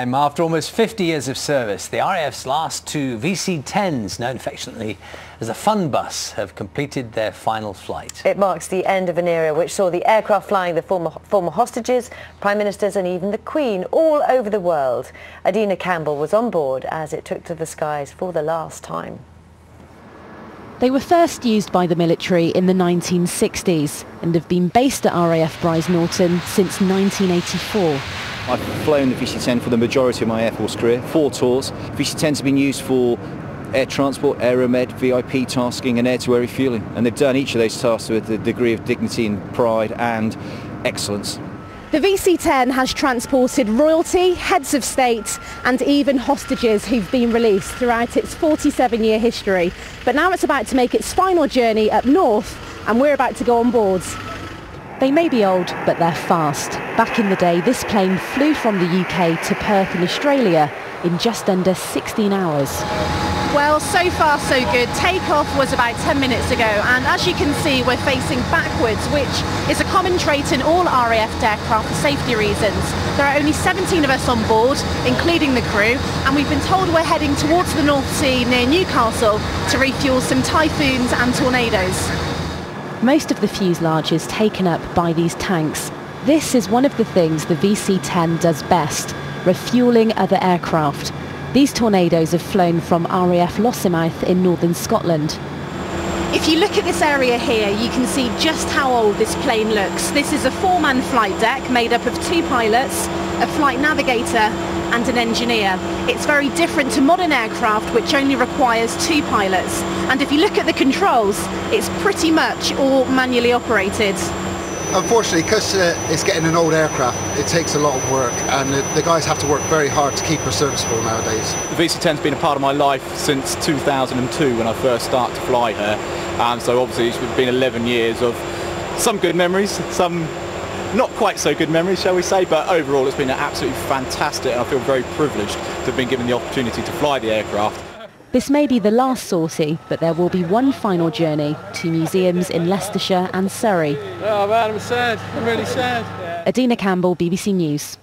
Um, after almost 50 years of service, the RAF's last two VC-10s, known affectionately as the Fun Bus, have completed their final flight. It marks the end of an era which saw the aircraft flying the former, former hostages, prime ministers and even the Queen all over the world. Adina Campbell was on board as it took to the skies for the last time. They were first used by the military in the 1960s and have been based at RAF Brize Norton since 1984. I've flown the VC-10 for the majority of my Air Force career, four tours. VC-10s have been used for air transport, aeromed, VIP tasking and air-to-air refueling. And they've done each of those tasks with a degree of dignity and pride and excellence. The VC-10 has transported royalty, heads of state and even hostages who've been released throughout its 47-year history. But now it's about to make its final journey up north and we're about to go on board. They may be old, but they're fast. Back in the day, this plane flew from the UK to Perth in Australia in just under 16 hours. Well, so far so good. Takeoff was about 10 minutes ago and as you can see we're facing backwards which is a common trait in all RAF aircraft for safety reasons. There are only 17 of us on board, including the crew, and we've been told we're heading towards the North Sea near Newcastle to refuel some typhoons and tornadoes. Most of the fuselage is taken up by these tanks. This is one of the things the VC-10 does best, refuelling other aircraft. These tornadoes have flown from RAF Lossiemouth in northern Scotland. If you look at this area here, you can see just how old this plane looks. This is a four-man flight deck made up of two pilots, a flight navigator and an engineer. It's very different to modern aircraft which only requires two pilots. And if you look at the controls, it's pretty much all manually operated. Unfortunately, because uh, it's getting an old aircraft, it takes a lot of work and the, the guys have to work very hard to keep her serviceable nowadays. The VC-10's been a part of my life since 2002 when I first started to fly her. Um, so obviously it's been 11 years of some good memories, some not quite so good memories, shall we say, but overall it's been absolutely fantastic and I feel very privileged to have been given the opportunity to fly the aircraft. This may be the last sortie, but there will be one final journey to museums in Leicestershire and Surrey. Oh man, I'm sad. I'm really sad. Adina Campbell, BBC News.